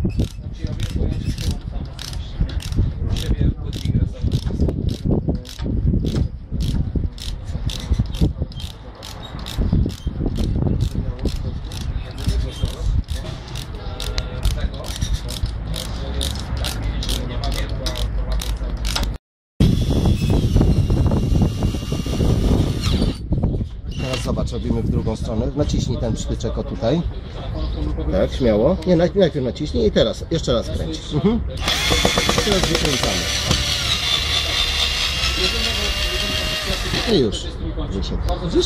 Thank you. Zobacz, robimy w drugą stronę. Naciśnij ten przytyczek o tutaj. Tak, śmiało. Nie, naj- najpierw naciśnij i teraz, jeszcze raz kręć. Mhm. Teraz wykręcamy. I już. Wyszedł. Bardzo